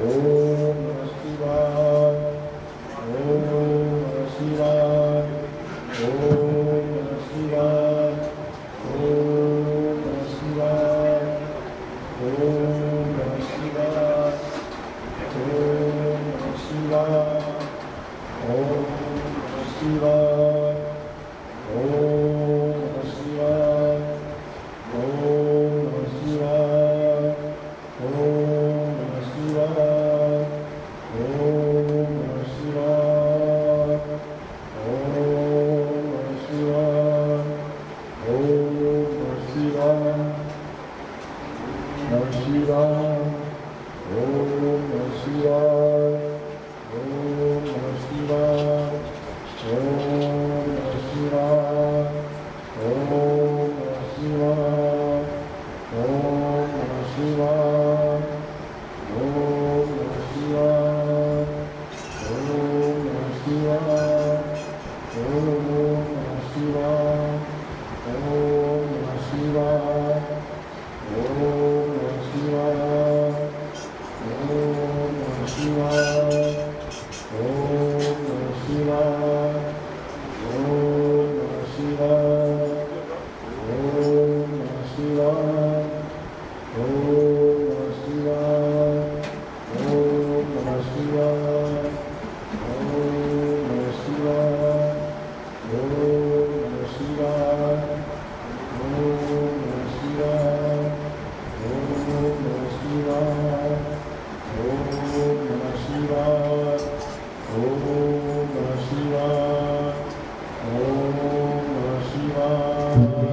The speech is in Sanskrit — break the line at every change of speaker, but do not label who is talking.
ॐ आशिवां आशिवाद ॐ ॐ ॐ ॐ ॐ शिवा ॐ अशिवा ॐ आशिवाम आशिवामो आशिवाम आशिवासिवा ओ नासिवा ओ आशिवा Oh. Thank you.